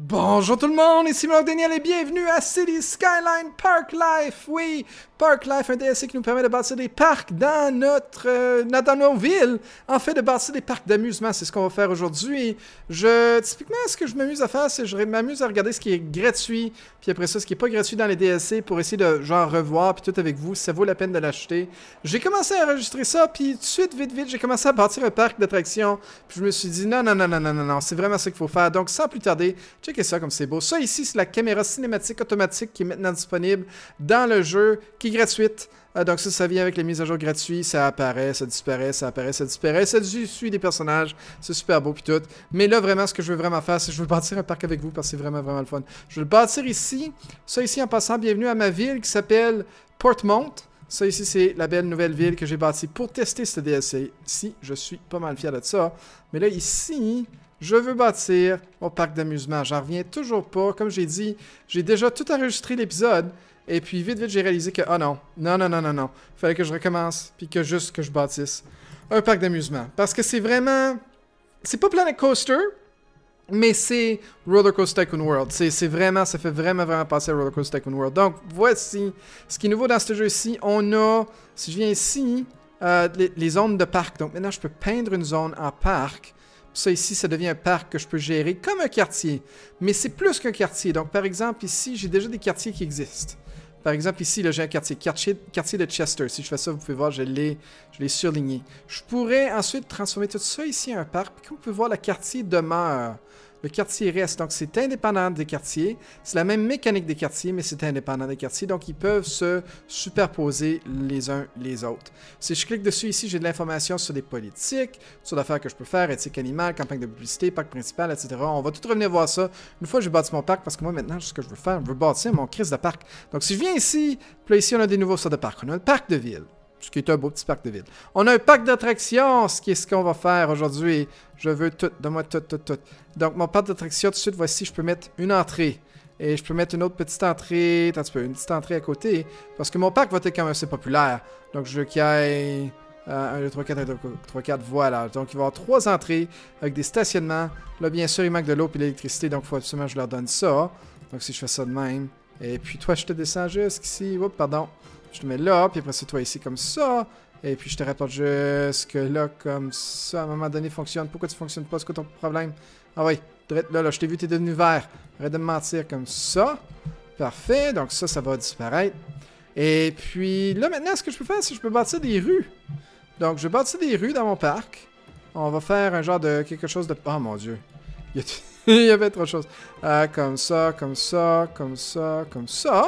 Bonjour tout le monde, ici Marc Daniel et bienvenue à City Skyline Park Life. Oui, Park Life, un DLC qui nous permet de bâtir des parcs dans notre euh, dans nos villes. En fait, de bâtir des parcs d'amusement, c'est ce qu'on va faire aujourd'hui. Je typiquement, ce que je m'amuse à faire, c'est je m'amuse à regarder ce qui est gratuit, puis après ça, ce qui est pas gratuit dans les DLC pour essayer de genre revoir puis tout avec vous, si ça vaut la peine de l'acheter. J'ai commencé à enregistrer ça, puis tout de suite, vite, vite, j'ai commencé à bâtir un parc d'attractions. Puis je me suis dit non, non, non, non, non, non, non, c'est vraiment ça qu'il faut faire. Donc sans plus tarder, checkez ça comme c'est beau. Ça ici, c'est la caméra cinématique automatique qui est maintenant disponible dans le jeu, qui est gratuite. Euh, donc ça, ça vient avec les mises à jour gratuites. Ça apparaît, ça disparaît, ça apparaît, ça disparaît. Ça suit des personnages. C'est super beau puis tout. Mais là, vraiment, ce que je veux vraiment faire, c'est que je veux bâtir un parc avec vous parce que c'est vraiment, vraiment le fun. Je veux le bâtir ici. Ça ici, en passant, bienvenue à ma ville qui s'appelle Portmont. Ça ici, c'est la belle nouvelle ville que j'ai bâtie pour tester ce DLC. Si, je suis pas mal fier de ça. Mais là, ici, je veux bâtir mon parc d'amusement. J'en reviens toujours pas. Comme j'ai dit, j'ai déjà tout enregistré l'épisode. Et puis vite, vite, j'ai réalisé que, oh non, non, non, non, non, non. Fallait que je recommence, puis que juste que je bâtisse un parc d'amusement. Parce que c'est vraiment... C'est pas Planet Coaster, mais c'est Roller Coaster Tycoon World. C'est vraiment, ça fait vraiment, vraiment passer à Roller Coaster Tycoon World. Donc, voici ce qui est nouveau dans ce jeu-ci. On a, si je viens ici, euh, les, les, zones de parc. Donc maintenant, je peux peindre une zone en parc. Ça ici, ça devient un parc que je peux gérer comme un quartier. Mais c'est plus qu'un quartier. Donc, par exemple, ici, j'ai déjà des quartiers qui existent. Par exemple, ici, j'ai un quartier, quartier, quartier de Chester. Si je fais ça, vous pouvez voir, je l'ai surligné. Je pourrais ensuite transformer tout ça ici en un parc. Puis comme vous pouvez voir, le quartier demeure le quartier reste. Donc, c'est indépendant des quartiers. C'est la même mécanique des quartiers, mais c'est indépendant des quartiers. Donc, ils peuvent se superposer les uns les autres. Si je clique dessus ici, j'ai de l'information sur les politiques, sur l'affaire que je peux faire, éthique animale, campagne de publicité, parc principal, etc. On va tout revenir voir ça une fois que j'ai bâti mon parc, parce que moi, maintenant, ce que je veux faire, je veux bâtir mon crise de parc. Donc, si je viens ici, puis ici, on a des nouveaux sortes de parcs. On a un parc de ville ce qui est un beau petit parc de ville. On a un parc d'attractions, ce qui est ce qu'on va faire aujourd'hui. Je veux tout, donne-moi tout, tout, tout. Donc, mon parc d'attractions, tout de suite, voici, je peux mettre une entrée. Et je peux mettre une autre petite entrée, attends un peu, une petite entrée à côté. Parce que mon parc va être quand même assez populaire. Donc, je veux qu'il y ait... 1, 2, 3, 4, 1, 2, 3, 4, voilà. Donc, il va y avoir trois entrées avec des stationnements. Là, bien sûr, il manque de l'eau et de l'électricité, donc il faut absolument que je leur donne ça. Donc, si je fais ça de même. Et puis, toi, je te descends jusqu'ici. Oups, pardon. Je te mets là, puis après c'est toi ici comme ça. Et puis je te rapporte jusque là comme ça. À un moment donné, fonctionne. Pourquoi tu fonctionnes pas? C'est quoi ton problème? Ah oui, là, là, je t'ai vu, t'es devenu vert. Arrête de me mentir comme ça. Parfait, donc ça, ça va disparaître. Et puis là, maintenant, ce que je peux faire, c'est que je peux bâtir des rues. Donc, je vais bâtir des rues dans mon parc. On va faire un genre de quelque chose de... Oh mon dieu. Il y, avait trop de choses. Euh, comme ça, comme ça, comme ça, comme ça.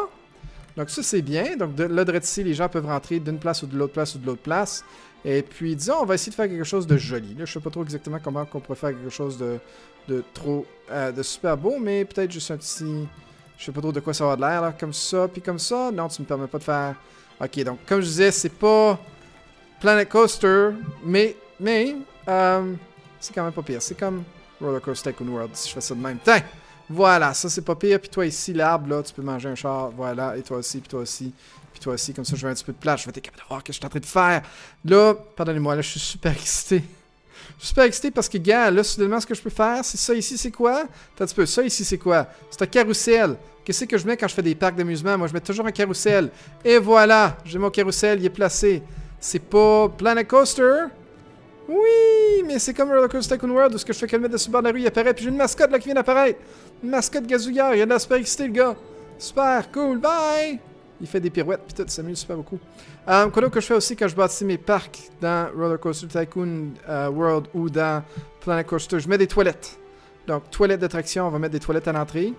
Donc ça, c'est bien. Donc de, là, de ici, les gens peuvent rentrer d'une place ou de l'autre place ou de l'autre place. Et puis, disons, on va essayer de faire quelque chose de joli. Là, je sais pas trop exactement comment on pourrait faire quelque chose de, de trop... Euh, de super beau, mais peut-être juste un petit... Je sais pas trop de quoi ça va de l'air, là. Comme ça, puis comme ça. Non, tu me permets pas de faire... Ok, donc, comme je disais, c'est pas Planet Coaster, mais... Mais... Euh, c'est quand même pas pire. C'est comme Roller Coaster Tycoon World, si je fais ça de même. Tiens! Voilà, ça c'est pas pire. Puis toi ici, l'arbre, là, tu peux manger un char. Voilà, et toi aussi, puis toi aussi, puis toi aussi. Comme ça, je veux un petit peu de place. Je vais être capable de voir ce que je suis en train de faire. Là, pardonnez-moi, là, je suis super excité. Je suis super excité parce que, gars, là, soudainement, ce que je peux faire, c'est ça ici, c'est quoi? T'as un petit peu, ça ici, c'est quoi? C'est un carrousel. Qu'est-ce que je mets quand je fais des parcs d'amusement? Moi, je mets toujours un carrousel. Et voilà, j'ai mon carrousel, il est placé. C'est pas Planet Coaster, oui, mais c'est comme Rollercoaster Tycoon World où ce que je fais qu'elle met dessus bord de la rue, il apparaît. Puis j'ai une mascotte là qui vient d'apparaître. Une mascotte gazouillère. Il y a de excité, le gars. Super, cool, bye! Il fait des pirouettes, puis tout, ça m'amuse super beaucoup. Euh, quoi que je fais aussi quand je bâtis mes parcs dans Rollercoaster Tycoon euh, World ou dans Planet Coaster, je mets des toilettes. Donc, toilettes d'attraction, on va mettre des toilettes à l'entrée.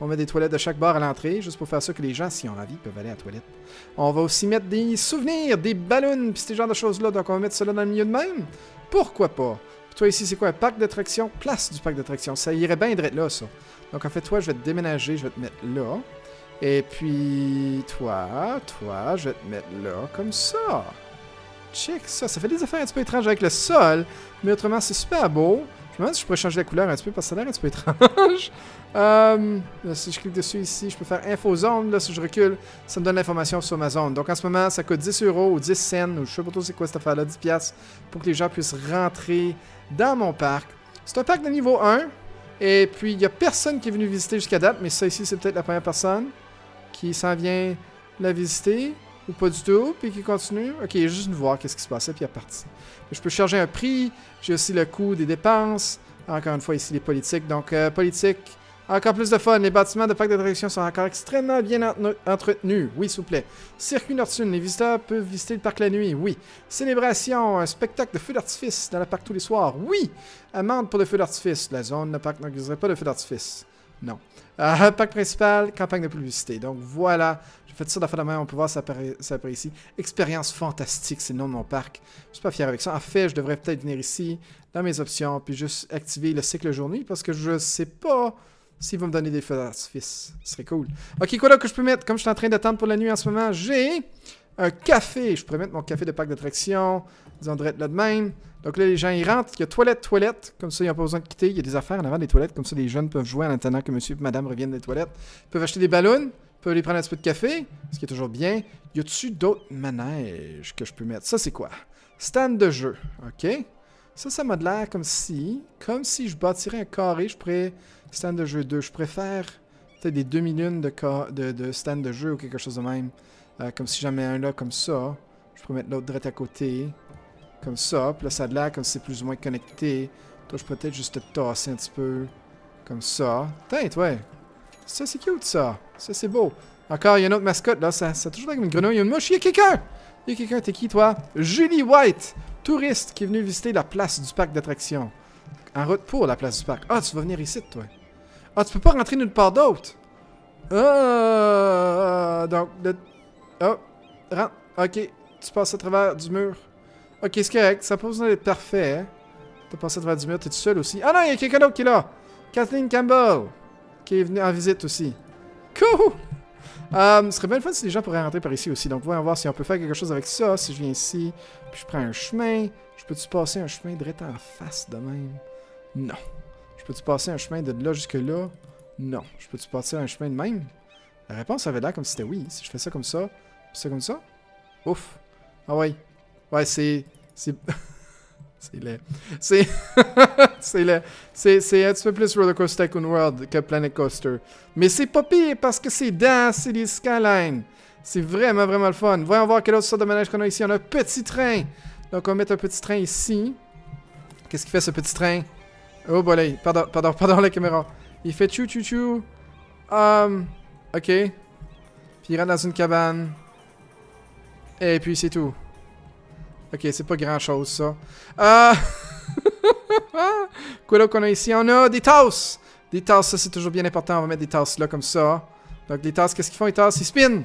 On met des toilettes de chaque bar à l'entrée, juste pour faire ça que les gens, si ont envie, peuvent aller à la toilette. On va aussi mettre des souvenirs, des ballons, puis ces genres de choses-là. Donc, on va mettre cela dans le milieu de même. Pourquoi pas? toi, ici, c'est quoi? Un parc d'attraction? Place du parc d'attraction. Ça irait bien d'être là, ça. Donc, en fait, toi, je vais te déménager. Je vais te mettre là. Et puis, toi, toi, je vais te mettre là, comme ça. Check ça. Ça fait des affaires un petit peu étranges avec le sol. Mais autrement, c'est super beau me demande si je pourrais changer la couleur un petit peu parce que ça a l'air un petit peu étrange. Euh, si je clique dessus ici, je peux faire info zone. Là, si je recule, ça me donne l'information sur ma zone. Donc en ce moment, ça coûte 10 euros ou 10 cents ou je sais pas trop c'est quoi cette affaire-là, 10 piastres pour que les gens puissent rentrer dans mon parc. C'est un parc de niveau 1. Et puis, il n'y a personne qui est venu visiter jusqu'à date, mais ça ici, c'est peut-être la première personne qui s'en vient la visiter, ou pas du tout, puis qui continue. Ok, juste voir qu'est-ce qui se passait, puis il est. Je peux charger un prix, j'ai aussi le coût des dépenses. Encore une fois, ici, les politiques. Donc, euh, politique, encore plus de fun. Les bâtiments de parc d'attraction sont encore extrêmement bien entretenus. Oui, s'il vous plaît. Circuit nocturne. Les visiteurs peuvent visiter le parc la nuit. Oui. Célébration. Un spectacle de feux d'artifice dans le parc tous les soirs. Oui. Amende pour le feu d'artifice. La zone de parc n'organiserait pas de feux d'artifice. Non. Euh, principal, campagne de publicité. Donc voilà, j'ai fait ça dans la main, on peut voir ici. Expérience fantastique, c'est le nom de mon parc. Je suis pas fier avec ça. En fait, je devrais peut-être venir ici, dans mes options, puis juste activer le cycle journée, parce que je sais pas s'il va me donner des d'artifice. Ce serait cool. Ok, quoi là que je peux mettre, comme je suis en train d'attendre pour la nuit en ce moment, j'ai un café. Je pourrais mettre mon café de parc d'attraction, disons là de même. Donc là, les gens, ils rentrent. Il y a toilette, toilette. Comme ça, ils n'ont pas besoin de quitter. Il y a des affaires en avant des toilettes. Comme ça, les jeunes peuvent jouer en attendant que monsieur et madame reviennent des toilettes. Ils peuvent acheter des ballons. Ils peuvent aller prendre un petit peu de café. Ce qui est toujours bien. Y a-tu d'autres manèges que je peux mettre? Ça, c'est quoi? Stand de jeu. OK? Ça, ça m'a l'air comme si... Comme si je bâtirais un carré. Je pourrais... Stand de jeu 2. Je préfère peut-être des demi-lunes de, de, de, stand de jeu ou quelque chose de même. Euh, comme si j'en mets un là comme ça. Je pourrais mettre l'autre direct à côté. Comme ça. Puis là, ça a l'air comme si c'est plus ou moins connecté. Toi, je peux peut-être juste te tasser un petit peu. Comme ça. Tête, ouais. Ça, c'est cute, ça. Ça, c'est beau. Encore, il y a une autre mascotte, là. Ça, ça a toujours l'air comme une grenouille. Il y a une mouche. Il y a quelqu'un! Il y a quelqu'un. T'es qui, toi? Julie White. Touriste qui est venu visiter la place du parc d'attractions. En route pour la place du parc. Ah, tu vas venir ici, toi. Ah, tu peux pas rentrer nulle part d'autre. Ah, donc, le... Oh, rentre. Ok, tu passes à travers du mur. Ok, c'est correct. Ça pose d'être parfait. Hein. T'as passé à travers du mur. T'es tout seul aussi. Ah non, il y a quelqu'un d'autre qui est là. Kathleen Campbell. Qui est venue en visite aussi. Cool! Um, ce serait bien fun si les gens pourraient rentrer par ici aussi. Donc, voyons voir si on peut faire quelque chose avec ça. Si je viens ici, puis je prends un chemin. Je peux-tu passer un chemin direct en face de même? Non. Je peux-tu passer un chemin de là jusque là? Non. Je peux-tu passer un chemin de même? La réponse avait l'air comme si c'était oui. Si je fais ça comme ça, puis ça comme ça. Ouf. Ah ouais. Ouais, c'est... C'est... c'est laid. C'est... c'est laid. C'est un petit peu plus Roller Coaster World que Planet Coaster. Mais c'est pas pire parce que c'est dans City Skyline. C'est vraiment, vraiment le fun. Voyons voir quel autre sorte de manège qu'on a ici. On a un petit train. Donc, on va mettre un petit train ici. Qu'est-ce qu'il fait, ce petit train? Oh, boy, pardon, pardon, pardon, la caméra. Il fait chou chou chou. Um, ok. Puis il rentre dans une cabane. Et puis c'est tout. Ok, c'est pas grand chose ça. Euh... Quoi d'autre qu'on a ici? On a des tasses! Des tasses, ça c'est toujours bien important. On va mettre des tasses là comme ça. Donc des tasses, qu'est-ce qu'ils font les tasses? Ils spinent!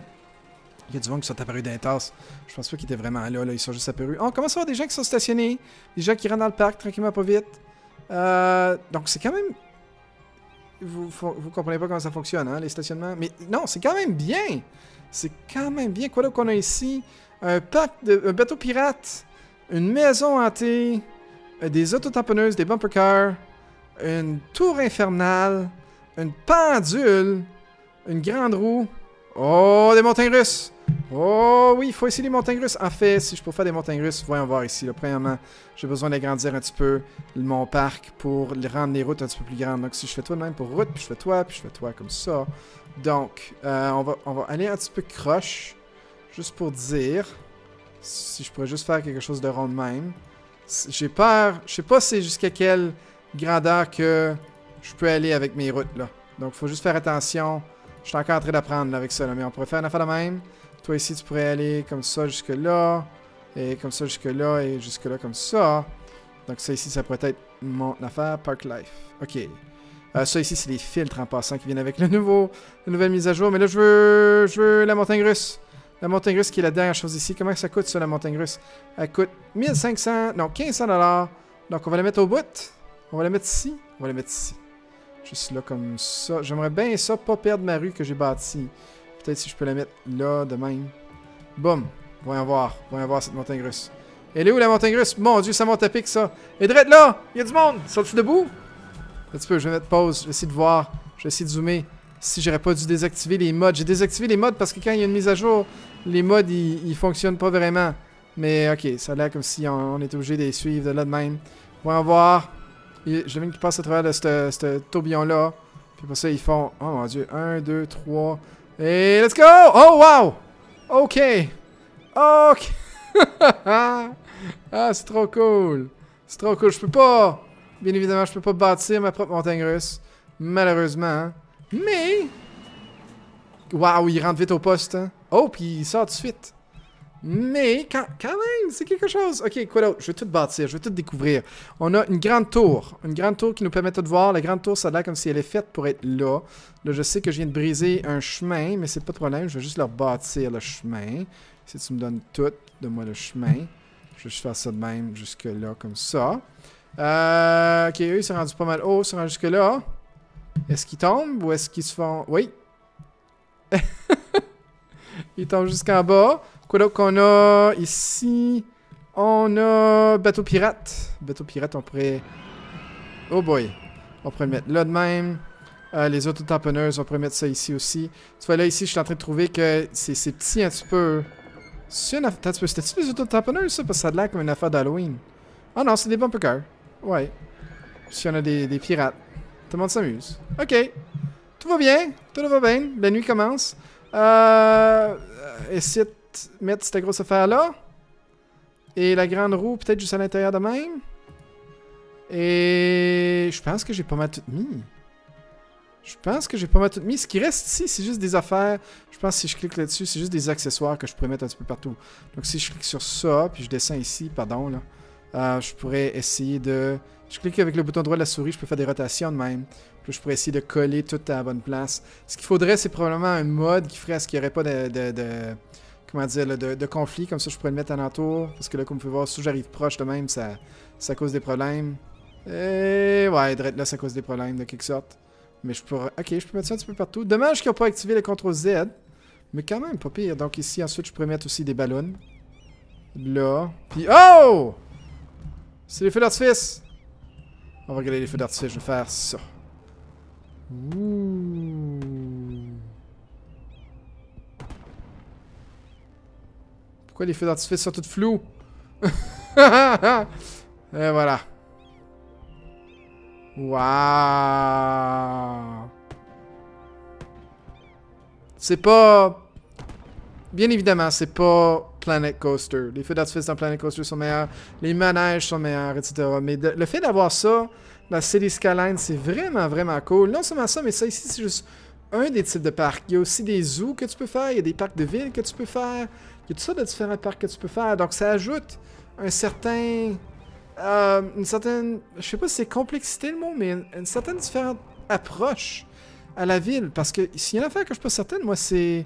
Il y a du monde qui sont apparus dans les tasses. Je pense pas qu'ils étaient vraiment là, là. Ils sont juste apparus. Oh, on commence à voir des gens qui sont stationnés. Des gens qui rentrent dans le parc tranquillement, pas vite. Euh, donc c'est quand même... Vous, vous comprenez pas comment ça fonctionne, hein, les stationnements. Mais non, c'est quand même bien. C'est quand même bien. Quoi d'autre qu'on a ici? Un bateau pirate, une maison hantée, euh, des autotamponneuses, des bumper cars, une tour infernale, une pendule, une grande roue. Oh, des montagnes russes! Oh oui, il faut essayer les montagnes russes. En fait, si je peux faire des montagnes russes, voyons voir ici. premièrement, j'ai besoin d'agrandir un petit peu mon parc pour rendre les routes un petit peu plus grandes. Donc si je fais toi de même pour route, puis je fais toi, puis je fais toi comme ça. Donc, euh, on, va, on va aller un petit peu croche. Juste pour dire, si je pourrais juste faire quelque chose de rond de même. J'ai peur, je sais pas c'est jusqu'à quelle grandeur que je peux aller avec mes routes là. Donc faut juste faire attention. Je suis encore en train d'apprendre avec ça là, mais on pourrait faire une affaire de même. Toi ici tu pourrais aller comme ça jusque là. Et comme ça jusque là et jusque là comme ça. Donc ça ici ça pourrait être mon affaire Park Life. Ok. Euh, ça ici c'est les filtres en passant qui viennent avec le nouveau, la nouvelle mise à jour. Mais là je veux, je veux la montagne russe. La montagne russe qui est la dernière chose ici. Comment ça coûte ça, la montagne russe? Elle coûte 1500, non, 1500 dollars. Donc on va la mettre au bout. On va la mettre ici. On va la mettre ici. Juste là comme ça. J'aimerais bien ça, pas perdre ma rue que j'ai bâtie. Peut-être si je peux la mettre là de même. Boum. Voyons voir. Voyons voir cette montagne russe. Elle est où la montagne russe? Mon dieu, ça monte à pic ça. Et drette là! Il y a du monde! Sont-tu debout? Un petit peu, je vais mettre pause. Je vais essayer de voir. Je vais essayer de zoomer si j'aurais pas dû désactiver les mods. J'ai désactivé les mods parce que quand il y a une mise à jour, les mods, ils, fonctionnent pas vraiment. Mais ok, ça a l'air comme si on, était obligé de les suivre de là de même. Voyons voir. Je devine qu'ils passent à travers ce tourbillon-là. Puis pour ça, ils font... Oh mon dieu. 1, 2, 3... Et let's go! Oh wow! Ok. Ok. ah, c'est trop cool. C'est trop cool. Je peux pas... Bien évidemment, je peux pas bâtir ma propre montagne russe. Malheureusement. Mais... Waouh, il rentre vite au poste. Hein? Oh, puis il sort tout de suite. Mais quand, quand même, c'est quelque chose. Ok, quoi d'autre? Je vais tout bâtir, je vais tout découvrir. On a une grande tour. Une grande tour qui nous permet de voir. La grande tour, ça a l'air comme si elle est faite pour être là. Là, je sais que je viens de briser un chemin, mais c'est pas de problème. Je vais juste leur bâtir le chemin. Si tu me donnes tout, donne-moi le chemin. Je vais juste faire ça de même jusque-là, comme ça. Euh, ok, eux, ils sont rendus pas mal haut. Ils sont rendus jusque-là. Est-ce qu'ils tombent ou est-ce qu'ils se font... Oui. ils tombent jusqu'en bas. Quoi d'autre qu'on a ici? On a bateau pirate. Bateau pirate, on pourrait... Oh boy. On pourrait le mettre là de même. Euh, les autotamponneuses, on pourrait mettre ça ici aussi. Tu vois, là, ici, je suis en train de trouver que c'est petit un petit peu. C'était-tu les autotamponneuses, ça? Parce que ça a l'air comme une affaire d'Halloween. Ah non, c'est des bumper cars. Ouais. Il y en a des, des pirates. Tout le monde s'amuse. OK. Tout va bien. Tout va bien. La nuit commence. Euh... Essaye mettre cette grosse affaire-là. Et la grande roue, peut-être juste à l'intérieur de même. Et je pense que j'ai pas mal tout mis. Je pense que j'ai pas mal tout mis. Ce qui reste ici, c'est juste des affaires. Je pense que si je clique là-dessus, c'est juste des accessoires que je pourrais mettre un petit peu partout. Donc si je clique sur ça, puis je descends ici, pardon, là, euh, je pourrais essayer de... Je clique avec le bouton droit de la souris, je peux faire des rotations de même. Puis je pourrais essayer de coller tout à la bonne place. Ce qu'il faudrait, c'est probablement un mode qui ferait à ce qu'il n'y aurait pas de comment dire, de, conflit. Comme ça, je pourrais le mettre à l'entour. Parce que là, comme vous pouvez voir, si j'arrive proche de même, ça, ça cause des problèmes. Et ouais, là, ça cause des problèmes de quelque sorte. Mais je pourrais... Ok, je peux mettre ça un petit peu partout. Dommage qu'ils n'ont pas activé le CTRL Z. Mais quand même, pas pire. Donc ici, ensuite, je pourrais mettre aussi des ballons. Là. Puis... Oh! C'est les feux d'artifice! On va regarder les feux d'artifice. Je vais faire ça. Ouh. Pourquoi les feux d'artifice sont toutes flous? Et voilà. Waouh. C'est pas... Bien évidemment, c'est pas Planet Coaster. Les feux d'artifice dans Planet Coaster sont meilleurs. Les manèges sont meilleurs, etc. Mais le fait d'avoir ça la City Skyline, c'est vraiment, vraiment cool. Non seulement ça, mais ça ici, c'est juste un des types de parcs. Il y a aussi des zoos que tu peux faire. Il y a des parcs de ville que tu peux faire. Il y a tout ça de différents parcs que tu peux faire. Donc ça ajoute un certain... Euh, une certaine... Je sais pas si c'est complexité le mot, mais une, certaine différente approche à la ville. Parce que s'il y a une affaire que je suis pas certaine, moi, c'est...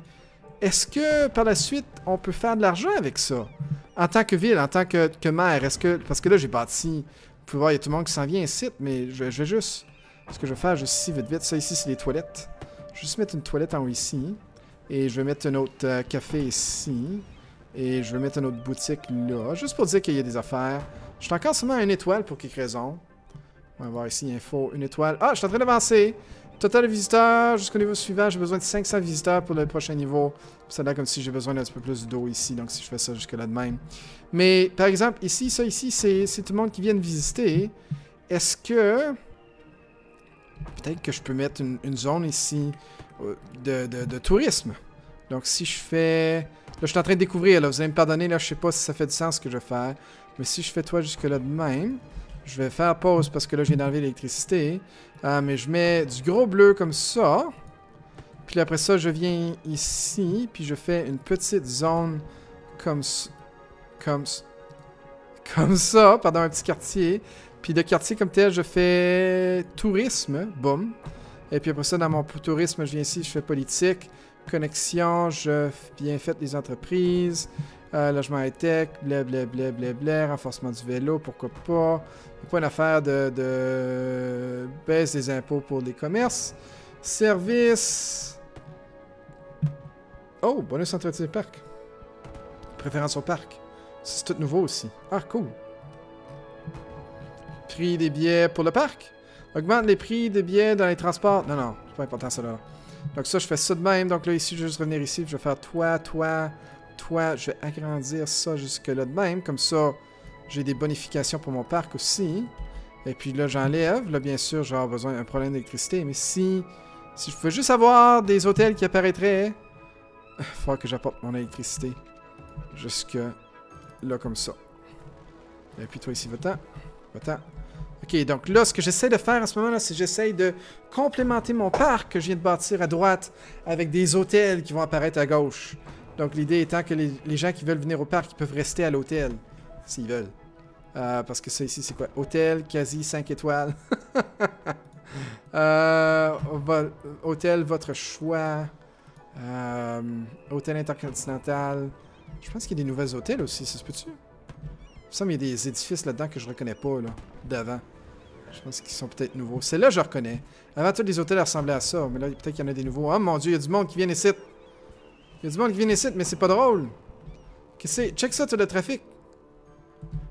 Est-ce que par la suite, on peut faire de l'argent avec ça? En tant que ville, en tant que, que maire, est-ce que... Parce que là, j'ai bâti... Vous pouvez voir, il y a tout le monde qui s'en vient ici, mais je, vais juste... Ce que je vais faire, juste ici, vite, vite. Ça, ici, c'est les toilettes. Je vais juste mettre une toilette en haut ici. Et je vais mettre un autre euh, café ici. Et je vais mettre une autre boutique là. Juste pour dire qu'il y a des affaires. Je suis encore seulement une étoile pour quelque raison. On va voir ici, info, une étoile. Ah, je suis en train d'avancer. Total de visiteurs jusqu'au niveau suivant. J'ai besoin de 500 visiteurs pour le prochain niveau. Ça l'air comme si j'ai besoin d'un petit peu plus d'eau ici. Donc si je fais ça jusque là de même. Mais par exemple, ici, ça ici, c'est tout le monde qui vient de visiter. Est-ce que... Peut-être que je peux mettre une, zone ici de, de, tourisme? Donc si je fais... Là, je suis en train de découvrir, là. Vous allez me pardonner, là, je sais pas si ça fait du sens ce que je vais faire. Mais si je fais toi jusque-là de même, je vais faire pause parce que là, j'ai enlevé l'électricité. Euh, mais je mets du gros bleu comme ça. Puis après ça, je viens ici, puis je fais une petite zone comme comme comme ça, pardon, un petit quartier. Puis de quartier comme tel, je fais tourisme, boum. Et puis après ça, dans mon tourisme, je viens ici, je fais politique, connexion, je bien fait des entreprises, euh, logement high-tech, blablabla, bla, renforcement du vélo, pourquoi pas. Il n'y a pas une affaire de, baisse des impôts pour les commerces. Service. Oh, bonus entretien parc. Préférence au parc. C'est tout nouveau aussi. Ah, cool. Prix des billets pour le parc? Augmente les prix des billets dans les transports? Non, non, c'est pas important ça là. Donc ça, je fais ça de même. Donc là, ici, je vais juste revenir ici. Je vais faire toi, toi, toi. Je vais agrandir ça jusque là de même. Comme ça, j'ai des bonifications pour mon parc aussi. Et puis là, j'enlève. Là, bien sûr, j'ai besoin d'un problème d'électricité. Mais si, si je pouvais juste avoir des hôtels qui apparaîtraient, il faut que j'apporte mon électricité jusque là, comme ça. Et puis toi ici, va-t'en. Va-t'en. Ok, donc là, ce que j'essaie de faire en ce moment-là, c'est que j'essaie de complémenter mon parc que je viens de bâtir à droite avec des hôtels qui vont apparaître à gauche. Donc l'idée étant que les, gens qui veulent venir au parc, ils peuvent rester à l'hôtel, s'ils veulent. Euh, parce que ça ici, c'est quoi? Hôtel, quasi 5 étoiles. euh, hôtel, votre choix. Euh, hôtel intercontinental. Je pense qu'il y a des nouvelles hôtels aussi, ça se peut-tu? Il me semble qu'il y a des édifices là-dedans que je reconnais pas, là, d'avant. Je pense qu'ils sont peut-être nouveaux. C'est là je reconnais. Avant, tous les hôtels ressemblaient à ça, mais là, peut-être qu'il y en a des nouveaux. Oh mon dieu, il y a du monde qui vient ici. Il y a du monde qui vient ici, mais c'est pas drôle. Qu'est-ce que? Check ça, tout le trafic.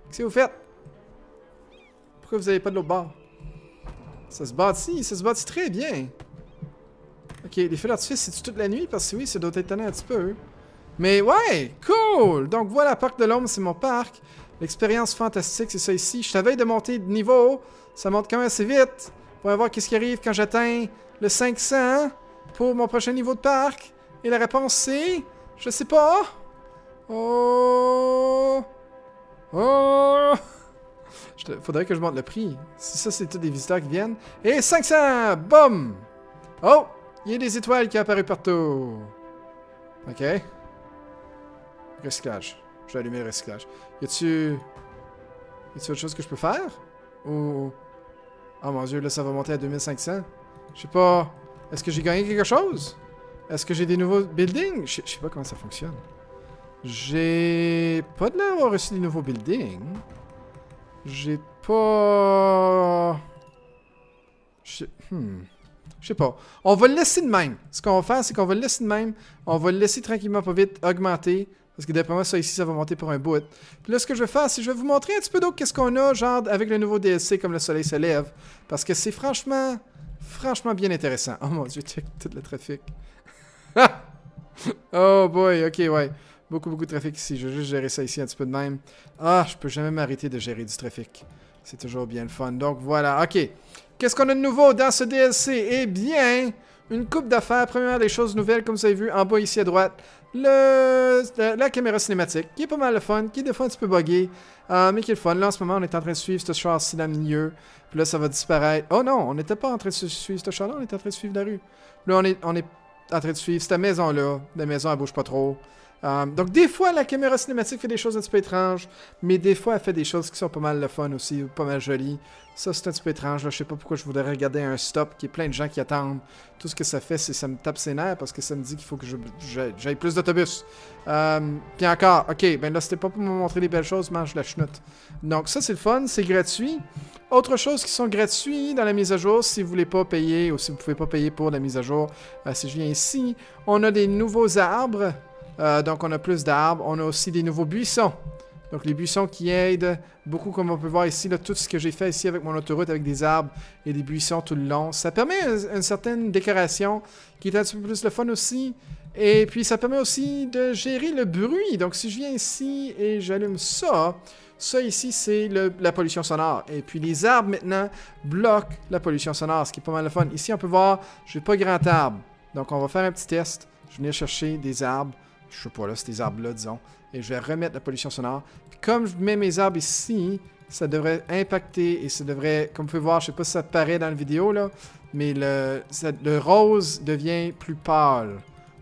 Qu'est-ce que vous faites? Pourquoi vous avez pas de l'autre bord? Ça se bâtit, ça se bâtit très bien. Ok, les feux d'artifice, c'est toute la nuit? Parce que oui, ça doit être un petit peu. Mais ouais, cool! Donc voilà, Parc de l'Ombre, c'est mon parc. L'expérience fantastique, c'est ça ici. Je savais de monter de niveau. Ça monte quand même assez vite. On va voir qu'est-ce qui arrive quand j'atteins le 500 pour mon prochain niveau de parc. Et la réponse c'est... Je sais pas. Oh... Oh! Faudrait que je monte le prix. Si ça, c'est tous des visiteurs qui viennent. Et 500! Boum! Oh! Il y a des étoiles qui apparuent partout. OK. Recyclage. Je vais allumer le recyclage. Y a-tu... Y a-tu autre chose que je peux faire? Ou... Oh mon dieu, là, ça va monter à 2500. Je sais pas... Est-ce que j'ai gagné quelque chose? Est-ce que j'ai des nouveaux buildings? Je sais pas comment ça fonctionne. J'ai pas de l'air d'avoir reçu des nouveaux buildings. J'ai pas... Je... Hmm. Sais pas. On va le laisser de même. Ce qu'on va faire, c'est qu'on va le laisser de même. On va le laisser tranquillement pas vite augmenter. Parce que d'après moi, ça ici, ça va monter pour un bout. Puis là, ce que je vais faire, c'est que je vais vous montrer un petit peu d'autre qu'est-ce qu'on a, genre, avec le nouveau DLC comme le soleil se lève? Parce que c'est franchement, franchement bien intéressant. Oh mon dieu, check tout le trafic. oh boy, ok, ouais. Beaucoup, beaucoup de trafic ici. Je vais juste gérer ça ici un petit peu de même. Ah, je peux jamais m'arrêter de gérer du trafic. C'est toujours bien le fun. Donc voilà, ok. Qu'est-ce qu'on a de nouveau dans ce DLC? Eh bien, une coupe d'affaires. Premièrement, des choses nouvelles, comme vous avez vu, en bas ici à droite. Le, la, caméra cinématique, qui est pas mal le fun, qui est des fois un petit peu buggé, euh, mais qui est le fun. Là, en ce moment, on est en train de suivre ce char-ci dans le milieu. Puis là, ça va disparaître. Oh non, on n'était pas en train de suivre ce char-là, on était en train de suivre la rue. Là, on est, on est en train de suivre cette maison-là. La maison, elle bouge pas trop. Euh, donc, des fois, la caméra cinématique fait des choses un petit peu étranges, mais des fois, elle fait des choses qui sont pas mal le fun aussi, pas mal jolies. Ça, c'est un petit peu étrange. Je sais pas pourquoi je voudrais regarder un stop qui est plein de gens qui attendent. Tout ce que ça fait, c'est ça me tape ses nerfs parce que ça me dit qu'il faut que j'aille plus d'autobus. Euh, puis encore, ok, ben là, c'était pas pour me montrer les belles choses, mange la chenoute. Donc, ça, c'est le fun, c'est gratuit. Autre chose qui sont gratuits dans la mise à jour, si vous voulez pas payer ou si vous pouvez pas payer pour la mise à jour, euh, si je viens ici, on a des nouveaux arbres. Euh, donc, on a plus d'arbres. On a aussi des nouveaux buissons. Donc, les buissons qui aident beaucoup, comme on peut voir ici, tout ce que j'ai fait ici avec mon autoroute, avec des arbres et des buissons tout le long. Ça permet une, certaine décoration qui est un petit peu plus le fun aussi. Et puis, ça permet aussi de gérer le bruit. Donc, si je viens ici et j'allume ça, ça ici, c'est la pollution sonore. Et puis, les arbres, maintenant, bloquent la pollution sonore, ce qui est pas mal le fun. Ici, on peut voir, je n'ai pas grand arbre. Donc, on va faire un petit test. Je vais venir chercher des arbres je sais pas là, ces arbres-là, disons, et je vais remettre la pollution sonore. Comme je mets mes arbres ici, ça devrait impacter et ça devrait, comme vous pouvez voir, je sais pas si ça paraît dans la vidéo là, mais le, le rose devient plus pâle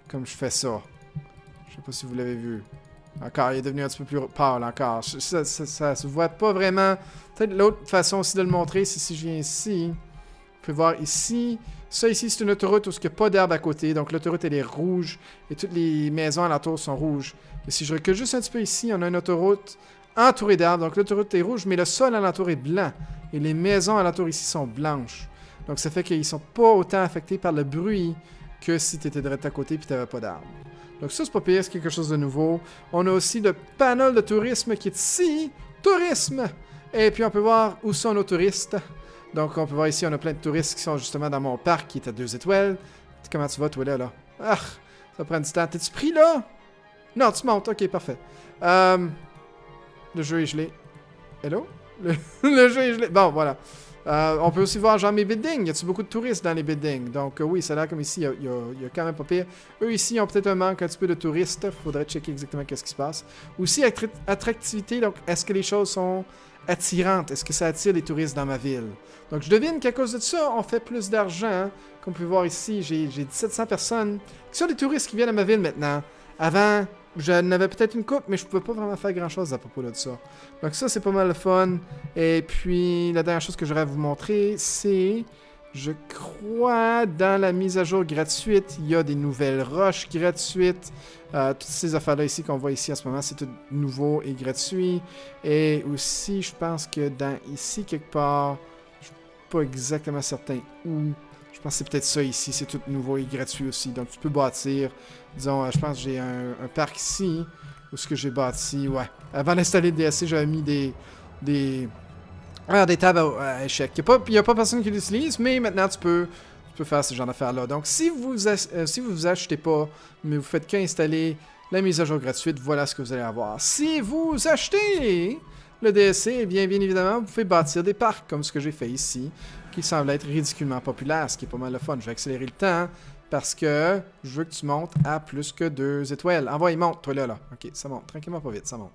comme je fais ça. Je sais pas si vous l'avez vu. Encore, il est devenu un petit peu plus pâle encore. Ça, ça, se voit pas vraiment. Peut-être l'autre façon aussi de le montrer, c'est si je viens ici. Vous pouvez voir ici, ça ici, c'est une autoroute où il n'y a pas d'herbe à côté. Donc l'autoroute, elle est rouge. Et toutes les maisons alentour sont rouges. Et si je recule juste un petit peu ici, on a une autoroute entourée d'arbres. Donc l'autoroute est rouge, mais le sol alentour est blanc. Et les maisons alentour ici sont blanches. Donc ça fait qu'ils sont pas autant affectés par le bruit que si tu étais direct à côté et tu n'avais pas d'arbres. Donc ça, c'est pas pire, c'est quelque chose de nouveau. On a aussi le panel de tourisme qui est ici. Tourisme! Et puis on peut voir où sont nos touristes. Donc, on peut voir ici, on a plein de touristes qui sont justement dans mon parc qui est à deux étoiles. Comment tu vas, toi, là? là? Ah, ça prend du temps. T'es-tu pris, là? Non, tu montes. Ok, parfait. Euh, le jeu est gelé. Hello? Le, jeu est gelé. Bon, voilà. Euh, on peut aussi voir genre mes buildings. Y a-tu beaucoup de touristes dans les buildings? Donc euh, oui, ça a l'air comme ici, il y, a quand même pas pire. Eux ici, ont peut-être un manque un petit peu de touristes. Faudrait checker exactement qu'est-ce qui se passe. Aussi, attractivité. Donc, est-ce que les choses sont attirantes? Est-ce que ça attire les touristes dans ma ville? Donc, je devine qu'à cause de ça, on fait plus d'argent. Hein. Comme vous pouvez voir ici, j'ai 1700 personnes qui sont des touristes qui viennent à ma ville maintenant. Avant, J'en avais peut-être une coupe, mais je pouvais pas vraiment faire grand-chose à propos de ça. Donc ça, c'est pas mal le fun. Et puis, la dernière chose que j'aurais à vous montrer, c'est... Je crois, dans la mise à jour gratuite, il y a des nouvelles roches gratuites. Euh, toutes ces affaires-là ici qu'on voit ici en ce moment, c'est tout nouveau et gratuit. Et aussi, je pense que dans ici, quelque part, je suis pas exactement certain où. Je pense que c'est peut-être ça ici, c'est tout nouveau et gratuit aussi. Donc tu peux bâtir Disons, euh, je pense que j'ai un, parc ici. Où ce que j'ai bâti, ouais. Avant d'installer le DSC, j'avais mis des... Des... Ah, des tables à, échecs. Il n'y a, pas personne qui l'utilise, mais maintenant tu peux, peux faire ce genre d'affaires-là. Donc, si vous, euh, si vous achetez pas, mais vous faites qu'installer la mise à jour gratuite, voilà ce que vous allez avoir. Si vous achetez le DSC, eh bien, bien évidemment, vous pouvez bâtir des parcs, comme ce que j'ai fait ici, qui semble être ridiculement populaire, ce qui est pas mal de fun. Je vais accélérer le temps parce que je veux que tu montes à plus que deux étoiles. Envoie, il monte, toi là, là. Ok, ça monte. Tranquillement, pas vite, ça monte.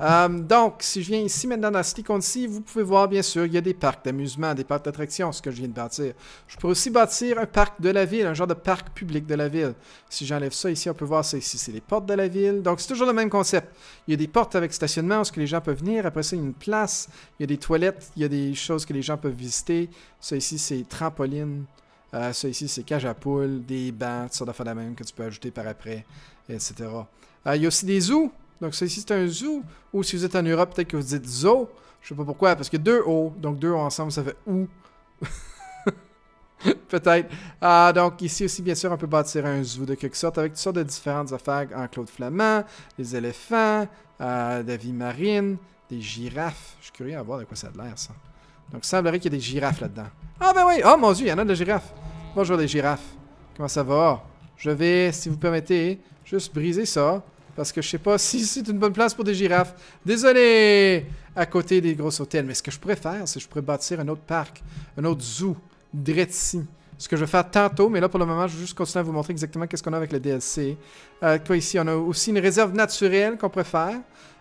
Euh, donc, si je viens ici maintenant dans City County, vous pouvez voir, bien sûr, il y a des parcs d'amusement, des parcs d'attraction, ce que je viens de bâtir. Je peux aussi bâtir un parc de la ville, un genre de parc public de la ville. Si j'enlève ça ici, on peut voir ça ici, c'est les portes de la ville. Donc, c'est toujours le même concept. Il y a des portes avec stationnement où les gens peuvent venir. Après ça, il y a une place, il y a des toilettes, il y a des choses que les gens peuvent visiter. Ça ici, c'est trampoline. Euh, ça ici, c'est cage à poules, des bancs, toutes sortes d'affaires de même que tu peux ajouter par après, etc. Euh, il y a aussi des zoos. Donc ça ici, c'est un zoo. Ou si vous êtes en Europe, peut-être que vous dites zoo. Je sais pas pourquoi, parce que deux O. Donc deux O ensemble, ça fait ou. Peut-être. Ah, donc ici aussi, bien sûr, on peut bâtir un zoo de quelque sorte avec toutes sortes de différentes affaires en Claude Flamand, des éléphants, euh, la vie marine, des girafes. Je suis curieux à voir de quoi ça a l'air, ça. Donc, il semblerait qu'il y ait des girafes là-dedans. Ah, ben oui! Oh mon dieu, il y en a de girafes. Bonjour les girafes. Comment ça va? Je vais, si vous permettez, juste briser ça. Parce que je sais pas si c'est une bonne place pour des girafes. Désolé! À côté des gros hôtels. Mais ce que je pourrais faire, c'est que je pourrais bâtir un autre parc, un autre zoo, direct ici. Ce que je vais faire tantôt, mais là pour le moment, je vais juste continuer à vous montrer exactement qu'est-ce qu'on a avec le DLC. Euh, quoi ici, on a aussi une réserve naturelle qu'on pourrait faire.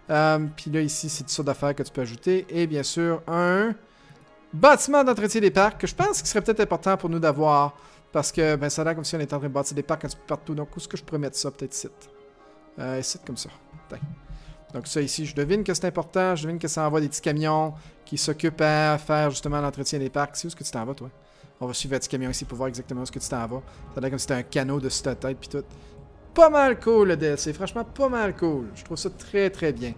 Euh, Puis là, ici, c'est toutes sortes d'affaires que tu peux ajouter. Et bien sûr, un bâtiment d'entretien des parcs, que je pense qu'il serait peut-être important pour nous d'avoir. Parce que ben, ça a l'air comme si on était en train de bâtir des parcs un petit peu partout. Donc, où est-ce que je pourrais mettre ça? Peut-être ici. Euh, ici, comme ça. Donc, ça ici, je devine que c'est important. Je devine que ça envoie des petits camions qui s'occupent à faire justement l'entretien des parcs. C'est où est-ce que tu t'en vas, toi? On va suivre un petit camion ici pour voir exactement où est-ce que tu t'en vas. Ça a l'air comme si c'était un canot de ta tête, puis tout. Pas mal cool le DLC. Franchement, pas mal cool. Je trouve ça très, très bien.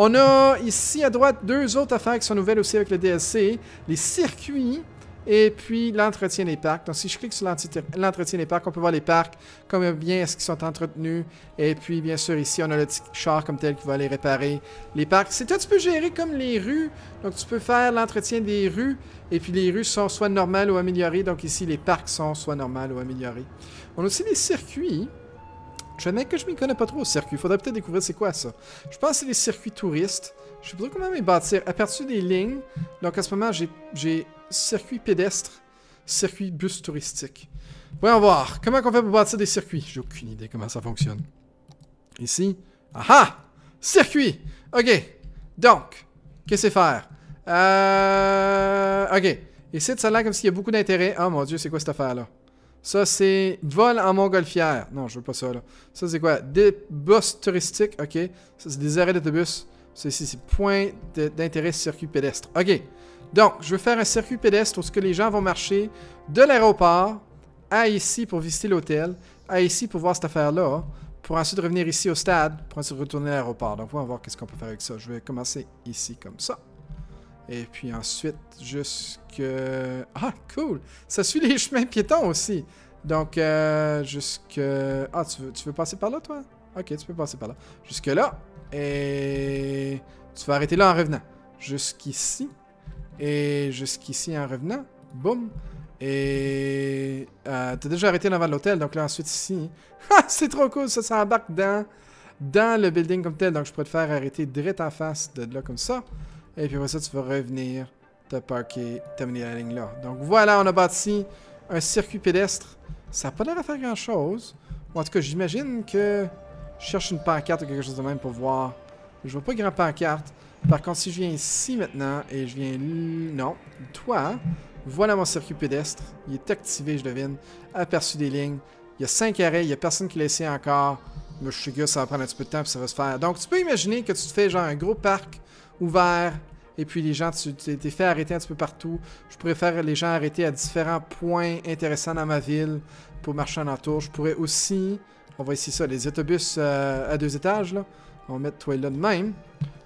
On a ici à droite deux autres affaires qui sont nouvelles aussi avec le DLC. Les circuits et puis l'entretien des parcs. Donc si je clique sur l'entretien des parcs, on peut voir les parcs, combien bien est-ce qu'ils sont entretenus. Et puis bien sûr ici, on a le petit char comme tel qui va aller réparer les parcs. C'est un petit peu géré comme les rues. Donc tu peux faire l'entretien des rues et puis les rues sont soit normales ou améliorées. Donc ici, les parcs sont soit normales ou améliorés. On a aussi les circuits. Je admets que je m'y connais pas trop au circuit. Faudrait peut-être découvrir c'est quoi ça. Je pense que c'est les circuits touristes. Je sais pas comment les bâtir. Partir des lignes, donc à ce moment, j'ai circuit pédestre, circuit bus touristique. Voyons voir. Comment on fait pour bâtir des circuits? J'ai aucune idée comment ça fonctionne. Ici. Aha! Circuit! OK. Donc, qu'est-ce que c'est faire? Euh... OK. Ici, ça a l'air comme s'il y a beaucoup d'intérêt. Oh mon dieu, c'est quoi cette affaire-là? Ça, c'est vol en montgolfière. Non, je veux pas ça, là. Ça, c'est quoi? Des bus touristiques. OK. Ça, c'est des arrêts d'autobus. Ça, ici, c'est point d'intérêt circuit pédestre. OK. Donc, je veux faire un circuit pédestre où ce que les gens vont marcher de l'aéroport à ici pour visiter l'hôtel, à ici pour voir cette affaire-là, pour ensuite revenir ici au stade, pour ensuite retourner à l'aéroport. Donc, on va voir qu'est-ce qu'on peut faire avec ça. Je vais commencer ici comme ça. Et puis ensuite, jusque... Ah, cool! Ça suit les chemins piétons aussi. Donc, euh, jusque... Ah, tu veux, tu veux passer par là, toi? Ok, tu peux passer par là. Jusque là. Et... Tu vas arrêter là en revenant. Jusqu'ici. Et jusqu'ici en revenant. Boum. Et... Euh, T'as déjà arrêté devant l'hôtel, donc là, ensuite, ici. Ah, c'est trop cool, ça s'embarque dans... Dans le building comme tel. Donc, je pourrais te faire arrêter direct en face de là, comme ça. Et puis après ça, tu vas revenir te parker, terminer la ligne là. Donc voilà, on a bâti un circuit pédestre. Ça n'a pas l'air à faire grand-chose. En tout cas, j'imagine que je cherche une pancarte ou quelque chose de même pour voir. Je vois pas grand pancarte. Par contre, si je viens ici maintenant et je viens... Non. Toi, voilà mon circuit pédestre. Il est activé, je devine. Aperçu des lignes. Il y a 5 arrêts. Il n'y a personne qui l'a essayé encore. Mais je suis sûr que ça va prendre un petit peu de temps puis ça va se faire. Donc, tu peux imaginer que tu te fais genre un gros parc ouvert et puis les gens, tu t'es fait arrêter un petit peu partout. Je pourrais faire les gens arrêter à différents points intéressants dans ma ville pour marcher en entour. Je pourrais aussi, on va ici ça, les autobus euh, à deux étages, là. On va mettre toi là de même.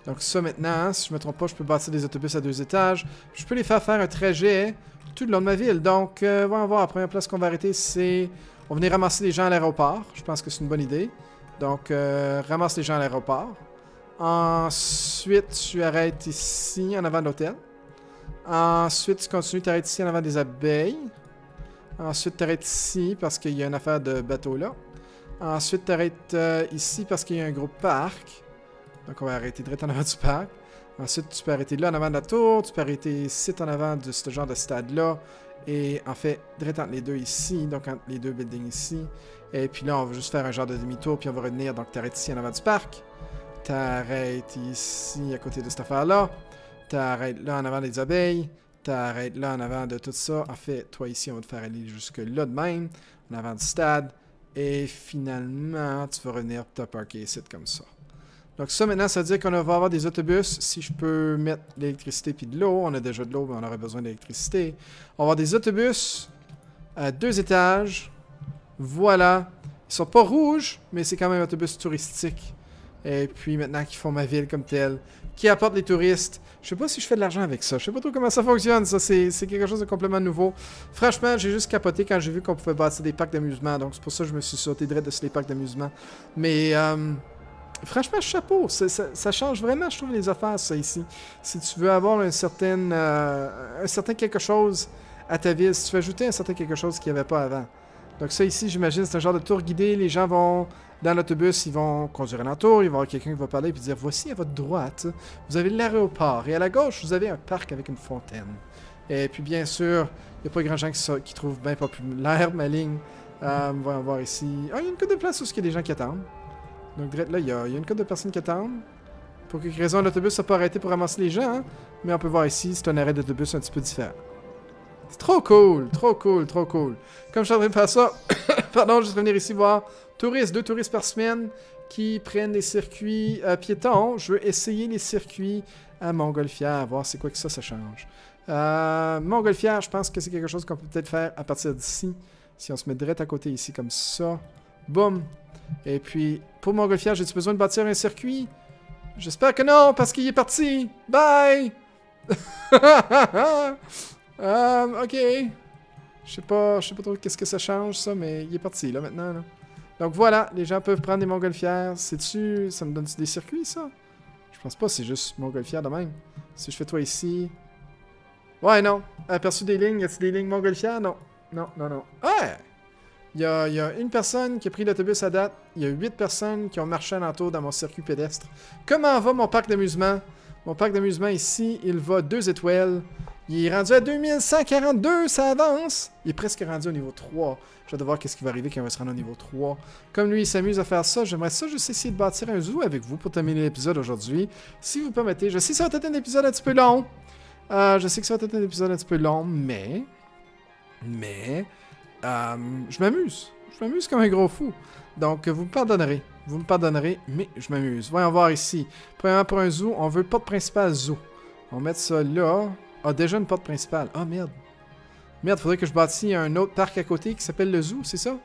Donc ça maintenant, si je me trompe pas, je peux bâtir des autobus à deux étages. Je peux les faire faire un trajet tout le long de ma ville. Donc, euh, voyons voir, la première place qu'on va arrêter, c'est... On va venir ramasser les gens à l'aéroport. Je pense que c'est une bonne idée. Donc, euh, ramasse les gens à l'aéroport. Ensuite, tu arrêtes ici, en avant de l'hôtel. Ensuite, tu continues, tu arrêtes ici, en avant des abeilles. Ensuite, tu arrêtes ici, parce qu'il y a une affaire de bateau là. Ensuite, tu arrêtes euh, ici, parce qu'il y a un gros parc. Donc, on va arrêter direct en avant du parc. Ensuite, tu peux arrêter là, en avant de la tour. Tu peux arrêter ici, en avant de ce genre de stade-là. Et en fait, direct entre les deux ici, donc entre les deux buildings ici. Et puis là, on va juste faire un genre de demi-tour, puis on va revenir. Donc, tu arrêtes ici, en avant du parc. T'arrêtes ici à côté de cette affaire-là. T'arrêtes là en avant des abeilles. T'arrêtes là en avant de tout ça. En fait, toi ici, on va te faire aller jusque là de même. En avant du stade. Et finalement, tu vas revenir te parker ici comme ça. Donc ça, maintenant, ça veut dire qu'on va avoir des autobus. Si je peux mettre l'électricité puis de l'eau, on a déjà de l'eau, mais on aurait besoin d'électricité. On va avoir des autobus à deux étages. Voilà. Ils sont pas rouges, mais c'est quand même un autobus touristique. Et puis maintenant qu'ils font ma ville comme telle, qui apporte les touristes. Je sais pas si je fais de l'argent avec ça. Je sais pas trop comment ça fonctionne. Ça, c'est quelque chose de complètement nouveau. Franchement, j'ai juste capoté quand j'ai vu qu'on pouvait bâtir des parcs d'amusement. Donc c'est pour ça que je me suis sauté direct de ces parcs d'amusement. Mais euh, franchement, chapeau. Ça, change vraiment, je trouve, les affaires, ça ici. Si tu veux avoir un certain, euh, un certain quelque chose à ta ville, si tu veux ajouter un certain quelque chose qu'il n'y avait pas avant. Donc ça ici, j'imagine, c'est un genre de tour guidé. Les gens vont dans l'autobus, ils vont conduire un tour, il va y avoir quelqu'un qui va parler et dire Voici à votre droite, vous avez l'aéroport. Et à la gauche, vous avez un parc avec une fontaine. Et puis, bien sûr, il n'y a pas grand gens qui, qui trouvent bien populaire ma ligne. Euh, on va voir ici. Ah, il y a une couple de place où il y a des gens qui attendent. Donc, là, il y, a, une couple de personnes qui attendent. Pour quelque raison, l'autobus n'a pas arrêté pour ramasser les gens. Hein. Mais on peut voir ici, c'est un arrêt d'autobus un petit peu différent. C'est trop cool, trop cool, trop cool. Comme je suis en train de faire ça, pardon, je vais venir ici voir touristes, deux touristes par semaine qui prennent des circuits euh, piétons. Je veux essayer les circuits à Montgolfière, voir c'est quoi que ça, ça change. Euh, Montgolfière, je pense que c'est quelque chose qu'on peut peut-être faire à partir d'ici. Si on se met direct à côté ici comme ça. Boum. Et puis, pour Montgolfière, j'ai-tu besoin de bâtir un circuit? J'espère que non, parce qu'il est parti. Bye! euh, ok. Je sais pas, je sais pas trop qu'est-ce que ça change, ça, mais il est parti, là, maintenant, là. Donc voilà, les gens peuvent prendre des montgolfières. C'est-tu... Ça me donne des circuits, ça? Je pense pas, c'est juste montgolfière de même. Si je fais toi ici... Ouais, non. Aperçu des lignes, y a-t-il des lignes montgolfières? Non. Non, non, non. Ouais! Il y, a, il y a, une personne qui a pris l'autobus à date. Il y a huit personnes qui ont marché alentour dans mon circuit pédestre. Comment va mon parc d'amusement? Mon parc d'amusement ici, il va deux étoiles. Il est rendu à 2142, ça avance. Il est presque rendu au niveau 3. Je vais voir qu'est-ce qui va arriver quand il va se rendre au niveau 3. Comme lui, il s'amuse à faire ça, j'aimerais ça juste essayer de bâtir un zoo avec vous pour terminer l'épisode aujourd'hui. Si vous permettez, je sais que ça va être un épisode un petit peu long. Euh, je sais que ça va être un épisode un petit peu long, mais... Mais... Euh, je m'amuse. Je m'amuse comme un gros fou. Donc, vous me pardonnerez. Vous me pardonnerez, mais je m'amuse. Voyons voir ici. Premièrement, pour un zoo, on veut pas de principal zoo. On va mettre ça là. Ah, déjà une porte principale. Ah, merde. Merde, faudrait que je bâtisse un autre parc à côté qui s'appelle le zoo, c'est ça?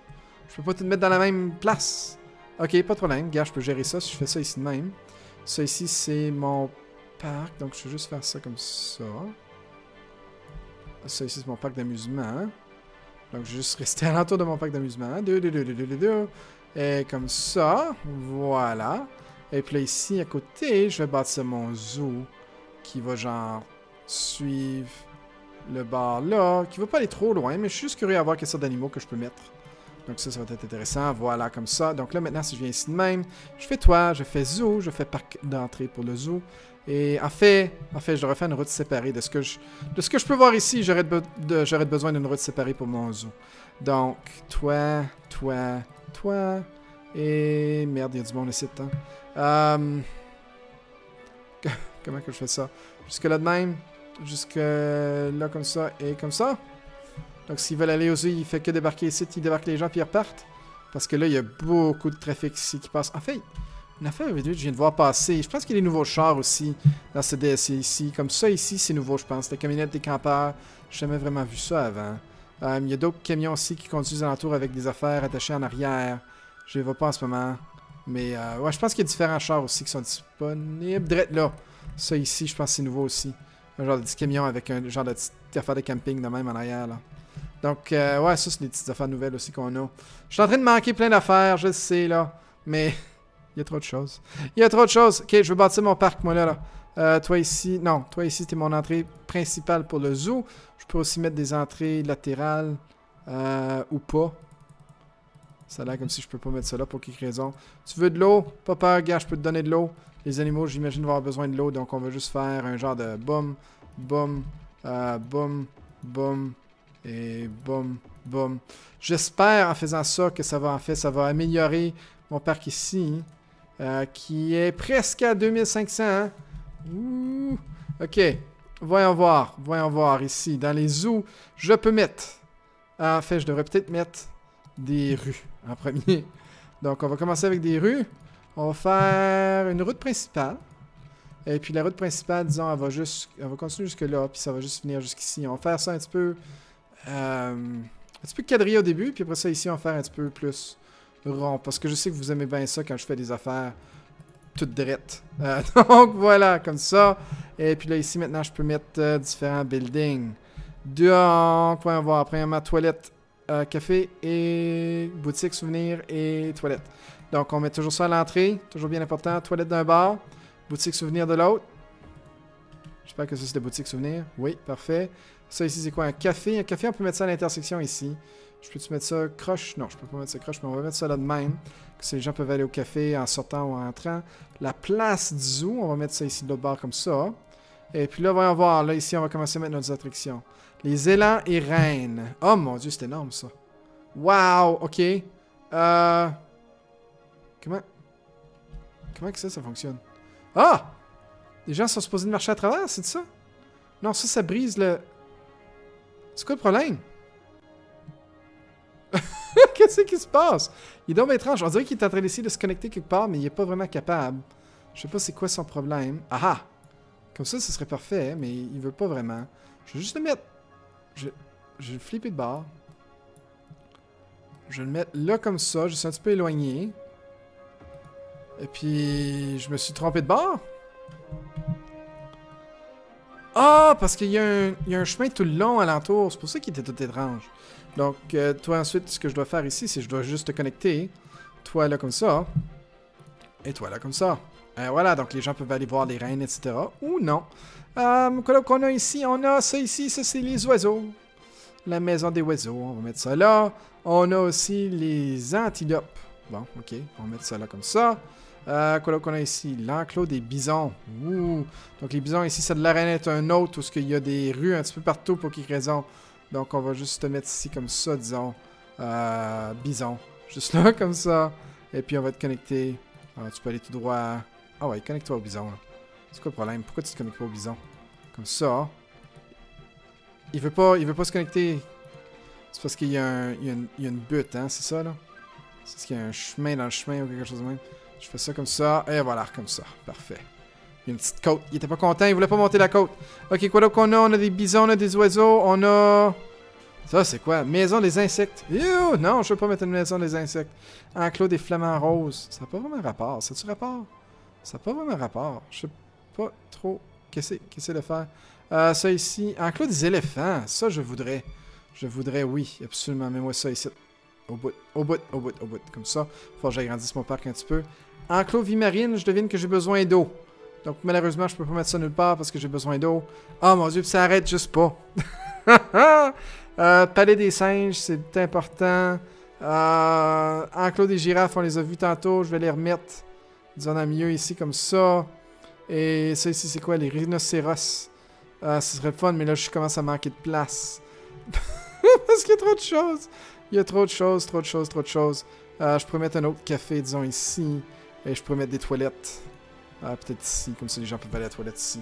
Je peux pas te mettre dans la même place. Ok, pas de problème. Gars, je peux gérer ça si je fais ça ici de même. Ça ici, c'est mon parc. Donc, je vais juste faire ça comme ça. Ça ici, c'est mon parc d'amusement. Donc, je vais juste rester à l'entour de mon parc d'amusement. Et comme ça. Voilà. Et puis là, ici, à côté, je vais bâtir mon zoo qui va genre suivre le bar là, qui va pas aller trop loin, mais je suis juste curieux à voir quelle sorte d'animaux que je peux mettre. Donc ça, ça va être intéressant. Voilà, comme ça. Donc là, maintenant, si je viens ici de même, je fais toi, je fais zoo, je fais parc d'entrée pour le zoo. Et en fait, en fait, je devrais faire une route séparée. De ce que je, peux voir ici, j'aurais besoin d'une route séparée pour mon zoo. Donc, toi, toi, toi, et... Merde, il y a du monde ici, hein. Euh... Comment que je fais ça? Jusque là de même. Jusque là comme ça et comme ça. Donc s'ils veulent aller aux îles, il fait que débarquer ici, ils débarquent les gens puis ils repartent. Parce que là, il y a beaucoup de trafic ici qui passe. En fait, une affaire je viens de voir passer. Je pense qu'il y a des nouveaux chars aussi dans ce DLC ici. Comme ça ici, c'est nouveau, je pense. Les camionnettes des campeurs. J'ai jamais vraiment vu ça avant. Euh, il y a d'autres camions aussi qui conduisent alentour avec des affaires attachées en arrière. Je les vois pas en ce moment. Mais euh, ouais, je pense qu'il y a différents chars aussi qui sont disponibles. Direct là. Ça ici, je pense que c'est nouveau aussi. Un genre de petit camion avec un genre de petite affaire de camping de même en arrière là. Donc, euh, ouais, ça, c'est des petites affaires nouvelles aussi qu'on a. Je suis en train de manquer plein d'affaires, je sais, là. Mais, il y a trop de choses. Il y a trop de choses. Ok, je veux bâtir mon parc, moi, là. là. Euh, toi ici, non, toi ici, c'était mon entrée principale pour le zoo. Je peux aussi mettre des entrées latérales euh, ou pas. Ça a l'air comme si je peux pas mettre ça là pour quelque raison. Tu veux de l'eau? Pas peur, gars, je peux te donner de l'eau. Les animaux, j'imagine, vont avoir besoin de l'eau, donc on va juste faire un genre de boum, boum, euh, boum, boum, et boum, boum. J'espère en faisant ça que ça va en fait, ça va améliorer mon parc ici, euh, qui est presque à 2500. Hein? Ok, voyons voir, voyons voir ici. Dans les zoos, je peux mettre... En fait, je devrais peut-être mettre des rues en premier. Donc, on va commencer avec des rues. On va faire une route principale. Et puis la route principale, disons, elle va juste... Elle va continuer jusque là, puis ça va juste finir jusqu'ici. On va faire ça un petit peu... Euh, un petit peu quadrillé au début, puis après ça, ici, on va faire un petit peu plus rond. Parce que je sais que vous aimez bien ça quand je fais des affaires toutes drettes. Euh, donc, voilà, comme ça. Et puis là, ici, maintenant, je peux mettre euh, différents buildings. Donc, on va voir. Premièrement, toilette, café et boutique, souvenir et toilette. Donc, on met toujours ça à l'entrée. Toujours bien important. Toilette d'un bar. Boutique souvenir de l'autre. J'espère que ça, c'est de boutique souvenir. Oui, parfait. Ça ici, c'est quoi? Un café. Un café, on peut mettre ça à l'intersection ici. Je peux-tu mettre ça croche? Non, je peux pas mettre ça croche, mais on va mettre ça là de même. Que les gens peuvent aller au café en sortant ou en entrant. La place du zoo, on va mettre ça ici de l'autre bord comme ça. Et puis là, voyons voir. Là, ici, on va commencer à mettre nos attractions. Les élans et reines. Oh mon dieu, c'est énorme ça. Wow, ok. Euh... Comment... Comment que ça, ça fonctionne? Ah! Les gens sont supposés de marcher à travers, c'est ça? Non, ça, ça brise le... C'est quoi le problème? Qu'est-ce qui se passe? Il est donc étrange. On dirait qu'il est en train d'essayer de se connecter quelque part, mais il est pas vraiment capable. Je sais pas c'est quoi son problème. Ah ah! Comme ça, ce serait parfait, mais il veut pas vraiment. Je vais juste le mettre... Je, vais le flipper de bord. Je vais le mettre là comme ça. Je suis un petit peu éloigné. Et puis, je me suis trompé de bord. Ah, parce qu'il y, y, a un chemin tout le long alentour. C'est pour ça qu'il était tout étrange. Donc, euh, toi, ensuite, ce que je dois faire ici, c'est que je dois juste te connecter. Toi, là, comme ça. Et toi, là, comme ça. Et voilà, donc les gens peuvent aller voir les reines, etc. Ou non. Euh, quoi qu'on a ici? On a ça ici, ça, c'est les oiseaux. La maison des oiseaux, on va mettre ça là. On a aussi les antilopes. Bon, ok, on va mettre ça là comme ça. Euh, quoi qu'on a ici? L'enclos des bisons. Donc les bisons ici, ça de l'arène est un autre où il y a des rues un petit peu partout pour quelque raison. Donc on va juste te mettre ici comme ça, disons. Euh, bison. Juste là, comme ça. Et puis on va te connecter. Ah, tu peux aller tout droit. Ah ouais, connecte-toi au bison. C'est quoi le problème? Pourquoi tu te connectes pas au bison? Comme ça. Il veut pas, il veut pas se connecter. C'est parce qu'il y, y, a une butte, hein? C'est ça, là? C'est parce qu'il y a un chemin dans le chemin ou quelque chose de même. Je fais ça comme ça. Et voilà, comme ça. Parfait. Il y a une petite côte. Il était pas content, il voulait pas monter la côte. Ok, quoi d'autre qu'on a? On a des bisons, on a des oiseaux, on a... Ça, c'est quoi? Maison des insectes. Non, je veux pas mettre une maison des insectes. Enclos des flamants roses. Ça n'a pas vraiment rapport. Ça a-tu rapport? Ça n'a pas vraiment rapport. Je sais pas trop. Qu'est-ce que c'est de faire? Euh, ça ici. Enclos des éléphants. Ça, je voudrais. Je voudrais, oui, absolument. Mets-moi ça ici. Au bout, au bout, au bout, au bout. Comme ça. Faut que j'agrandisse mon parc un petit peu. Enclos vie marine, je devine que j'ai besoin d'eau. Donc malheureusement, je peux pas mettre ça nulle part parce que j'ai besoin d'eau. Oh mon dieu, ça arrête juste pas. euh, palais des singes, c'est important. Euh, enclos des girafes, on les a vus tantôt. Je vais les remettre, disons, en milieu ici, comme ça. Et ça ici, c'est quoi? Les rhinocéros? Euh, ce serait fun, mais là, je commence à manquer de place. Parce qu'il y a trop de choses. Il y a trop de choses, trop de choses, trop de choses. Euh, je pourrais mettre un autre café, disons, ici. Et je pourrais mettre des toilettes. Euh, peut-être ici, comme ça les gens peuvent aller à la toilette ici.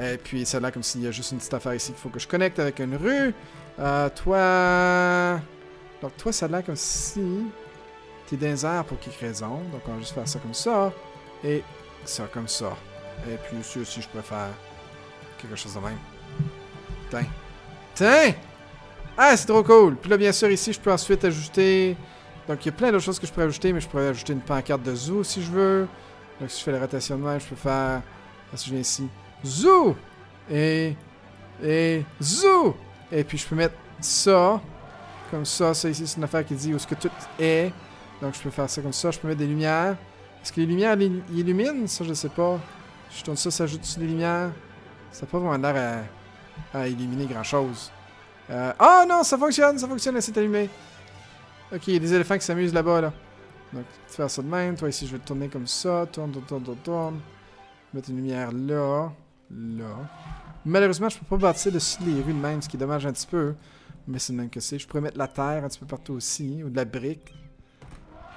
Et puis, a l'air comme s'il y a juste une petite affaire ici qu'il faut que je connecte avec une rue. Euh, toi... Donc, toi, a l'air comme si... T'es dans les airs pour quelque raison. Donc, on va juste faire ça comme ça. Et ça comme ça. Et puis, aussi, aussi je préfère quelque chose de même. Tiens. Tiens! Ah, c'est trop cool! Puis là, bien sûr, ici, je peux ensuite ajouter... Donc, il y a plein d'autres choses que je pourrais ajouter, mais je pourrais ajouter une pancarte de zoo si je veux. Donc, si je fais la rotation de même, je peux faire... Si je viens ici... Zoo! Et... Et... Zoo! Et puis, je peux mettre ça. Comme ça. Ça, ici, c'est une affaire qui dit où ce que tout est. Donc, je peux faire ça comme ça. Je peux mettre des lumières. Est-ce que les lumières illuminent? Ça, je sais pas. Je tourne ça, ça ajoute des lumières. Ça n'a pas vraiment l'air à, illuminer grand-chose. Euh... Oh non, ça fonctionne, ça fonctionne, c'est allumé. Ok, il y a des éléphants qui s'amusent là-bas, là. Donc, faire ça de même. Toi, ici, je vais tourner comme ça. Tourne, tourne, tourne, tourne, tourne. Mettre une lumière là. Là. Malheureusement, je peux pas bâtir dessus les rues de même, ce qui est dommage un petit peu. Mais c'est le même que c'est. Je pourrais mettre la terre un petit peu partout aussi. Ou de la brique.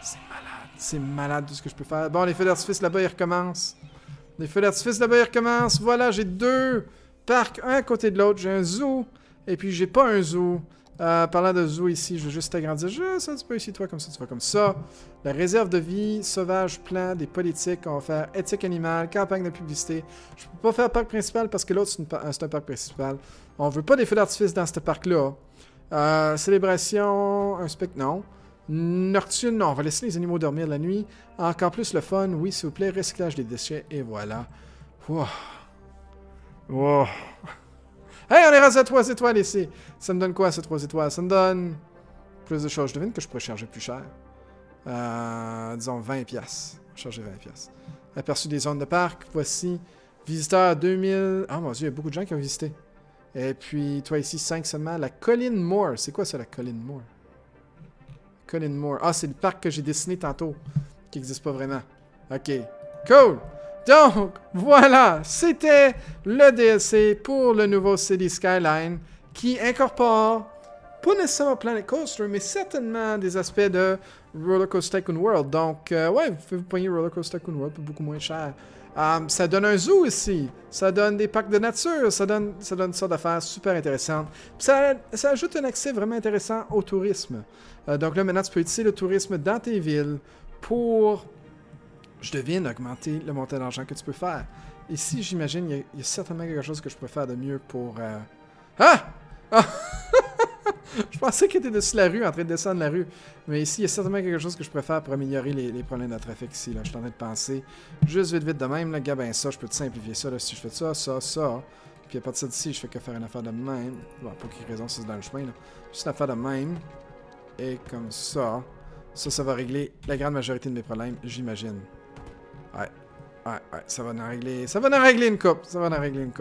C'est malade. C'est malade tout ce que je peux faire. Bon, les feux d'artifice là-bas, ils recommencent. Les feux d'artifice là-bas, ils recommencent. Voilà, j'ai deux parcs, un à côté de l'autre. J'ai un zoo. Et puis, j'ai pas un zoo. Euh, parlant de zoo ici, je vais juste agrandir juste un petit peu ici, toi, comme ça, tu vas comme ça. La réserve de vie, sauvage, plan, des politiques, on va faire éthique animale, campagne de publicité. Je peux pas faire parc principal parce que l'autre, c'est un parc principal. On veut pas des feux d'artifice dans ce parc-là. Euh, célébration, un spectacle, non. Nocturne, non, on va laisser les animaux dormir la nuit. Encore plus le fun, oui, s'il vous plaît, recyclage des déchets, et voilà. Wow. Wow. Hey, on est rendu à 3 étoiles ici. Ça me donne quoi, ces 3 étoiles? Ça me donne plus de choses. Je devine que je pourrais charger plus cher. Euh, disons 20 pièces. Charger 20 pièces. Aperçu des zones de parc. Voici. Visiteurs 2000. Ah, mon dieu, il y a beaucoup de gens qui ont visité. Et puis, toi ici, 5 seulement. La colline Moore. C'est quoi ça, la colline Moore? Ah, c'est le parc que j'ai dessiné tantôt. Qui n'existe pas vraiment. Ok. Cool! Donc, voilà, c'était le DLC pour le nouveau City Skyline qui incorpore, pas nécessairement Planet Coaster, mais certainement des aspects de Roller Coaster Tycoon World. Donc, euh, ouais, vous pouvez vous payer Roller Coaster Tycoon World pour beaucoup moins cher. Um, ça donne un zoo ici, ça donne des parcs de nature, ça donne, ça donne une sorte d'affaires super intéressantes. Ça, ça, ajoute un accès vraiment intéressant au tourisme. Euh, donc là, maintenant, tu peux utiliser le tourisme dans tes villes pour je devine augmenter le montant d'argent que tu peux faire. Ici, j'imagine, il y, a certainement quelque chose que je peux faire de mieux pour... Euh... Ah! ah! je pensais qu'il était dessus la rue, en train de descendre la rue. Mais ici, il y a certainement quelque chose que je faire pour améliorer les, problèmes de trafic ici. Là. Je suis en train de penser. Juste vite, vite de même. Là, gars, ben ça, je peux te simplifier ça. Là, si je fais ça, ça, ça. Puis à partir d'ici, je fais que faire une affaire de même. Bon, pour quelle raison, c'est dans le chemin. Là. Juste une affaire de même. Et comme ça. Ça, ça va régler la grande majorité de mes problèmes, j'imagine. Ouais. Ouais, ouais, ça va en régler. Ça va en régler une coupe. Ça va régler une.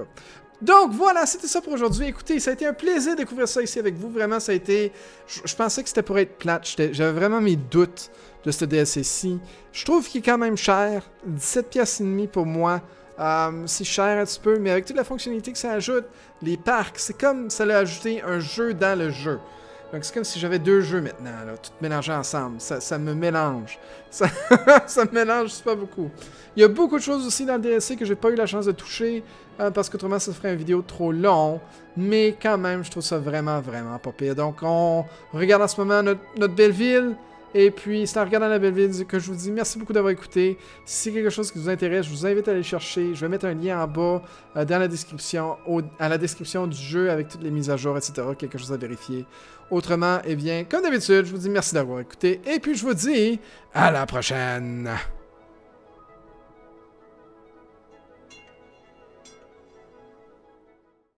Donc voilà, c'était ça pour aujourd'hui. Écoutez, ça a été un plaisir de découvrir ça ici avec vous. Vraiment, ça a été. Je, pensais que c'était pour être plate. J'avais vraiment mes doutes de ce DLC-ci. Je trouve qu'il est quand même cher. 17 pièces et pour moi. Euh, c'est cher un petit peu, mais avec toute la fonctionnalité que ça ajoute, les parcs, c'est comme ça l'a ajouté un jeu dans le jeu. Donc c'est comme si j'avais deux jeux maintenant, là, tout mélangés ensemble. Ça, me mélange. Ça, ça, me mélange pas beaucoup. Il y a beaucoup de choses aussi dans le DLC que j'ai pas eu la chance de toucher, euh, parce qu'autrement ça ferait une vidéo trop long. Mais quand même, je trouve ça vraiment, vraiment pas pire. Donc on regarde en ce moment notre belle ville. Et puis, c'est en regardant la belle vidéo que je vous dis merci beaucoup d'avoir écouté. Si c'est quelque chose qui vous intéresse, je vous invite à aller chercher. Je vais mettre un lien en bas euh, dans la description, à la description du jeu avec toutes les mises à jour, etc. Quelque chose à vérifier. Autrement, eh bien, comme d'habitude, je vous dis merci d'avoir écouté. Et puis, je vous dis à la prochaine.